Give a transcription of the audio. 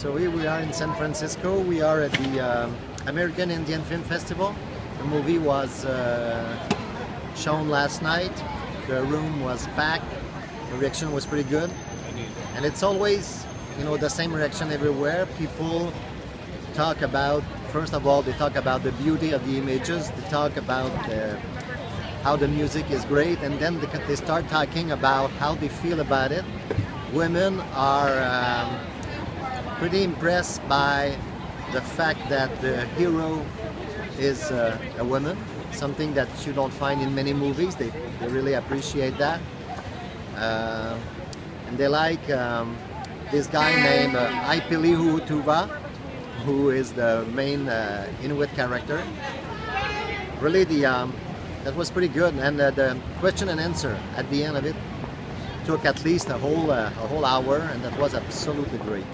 So here we are in San Francisco. We are at the um American Indian Film Festival. The movie was uh, shown last night. The room was packed. The reaction was pretty good. And it's always, you know, the same reaction everywhere. People talk about, first of all, they talk about the beauty of the images. They talk about uh, how the music is great. And then they, start talking about how they feel about it. Women are um, pretty impressed by the fact that the hero is uh, a woman, something that you don't find in many movies. They, they really appreciate that. Uh, and they like um, this guy named uh, Ipellie Ootoova, who is the main uh, Inuit character. Really, the um, that was pretty good, and uh, the question and answer at the end of it took at least a whole uh, a whole hour, and that was absolutely great.